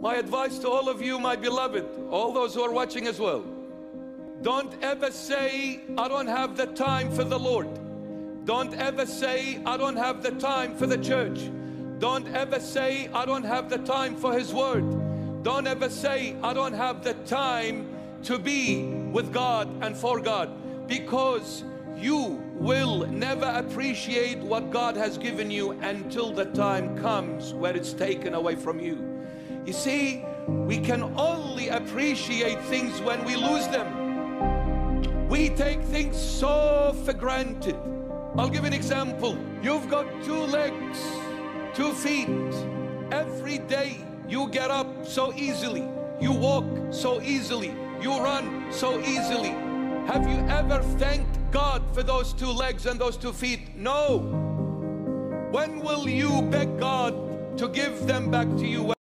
My advice to all of you, my beloved, all those who are watching as well, don't ever say, I don't have the time for the Lord. Don't ever say, I don't have the time for the church. Don't ever say, I don't have the time for His Word. Don't ever say, I don't have the time to be with God and for God. Because you will never appreciate what God has given you until the time comes where it's taken away from you. You see, we can only appreciate things when we lose them. We take things so for granted. I'll give an example. You've got two legs, two feet. Every day you get up so easily. You walk so easily. You run so easily. Have you ever thanked God for those two legs and those two feet? No. When will you beg God to give them back to you?